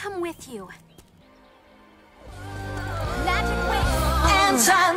come with you. Magic wings! and time.